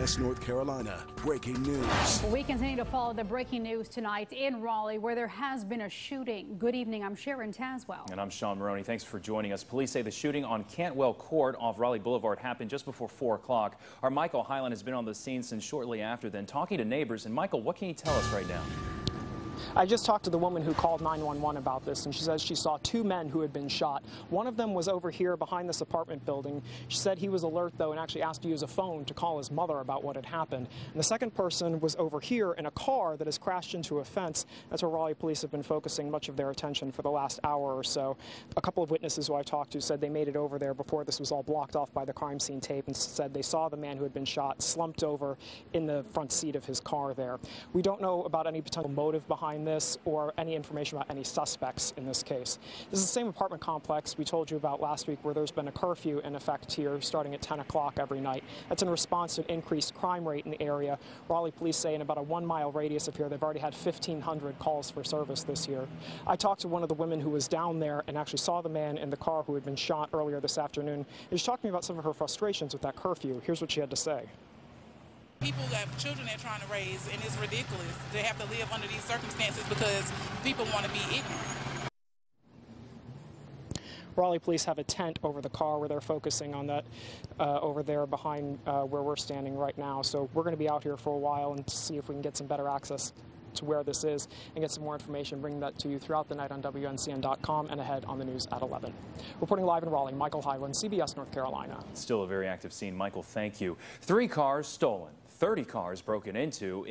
CBS North Carolina. Breaking news. We continue to follow the breaking news tonight in Raleigh, where there has been a shooting. Good evening. I'm Sharon Taswell. And I'm Sean Maroney. Thanks for joining us. Police say the shooting on Cantwell Court off Raleigh Boulevard happened just before 4 o'clock. Our Michael Hyland has been on the scene since shortly after then, talking to neighbors. And Michael, what can you tell us right now? I just talked to the woman who called 911 about this, and she says she saw two men who had been shot. One of them was over here behind this apartment building. She said he was alert, though, and actually asked to use a phone to call his mother about what had happened. And the second person was over here in a car that has crashed into a fence. That's where Raleigh police have been focusing much of their attention for the last hour or so. A couple of witnesses who I talked to said they made it over there before this was all blocked off by the crime scene tape and said they saw the man who had been shot slumped over in the front seat of his car there. We don't know about any potential motive behind this or any information about any suspects in this case. This is the same apartment complex we told you about last week where there's been a curfew in effect here starting at 10 o'clock every night. That's in response to an increased crime rate in the area. Raleigh police say in about a one mile radius of here they've already had 1,500 calls for service this year. I talked to one of the women who was down there and actually saw the man in the car who had been shot earlier this afternoon. And she talked to me about some of her frustrations with that curfew. Here's what she had to say. People have children they're trying to raise, and it's ridiculous. They have to live under these circumstances because people want to be ignorant. Raleigh police have a tent over the car where they're focusing on that uh, over there behind uh, where we're standing right now. So we're going to be out here for a while and see if we can get some better access to where this is and get some more information, bring that to you throughout the night on WNCN.com and ahead on the news at 11. Reporting live in Raleigh, Michael Hyland, CBS North Carolina. Still a very active scene. Michael, thank you. Three cars stolen, 30 cars broken into.